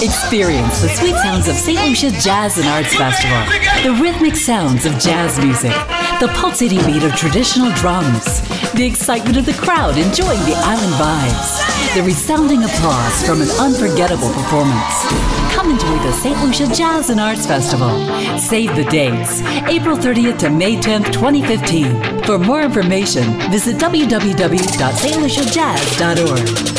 Experience the sweet sounds of St. Lucia Jazz and Arts Festival, the rhythmic sounds of jazz music, the pulsating beat of traditional drums, the excitement of the crowd enjoying the island vibes, the resounding applause from an unforgettable performance. Come enjoy the St. Lucia Jazz and Arts Festival. Save the dates, April 30th to May 10th, 2015. For more information, visit www.stluciajazz.org.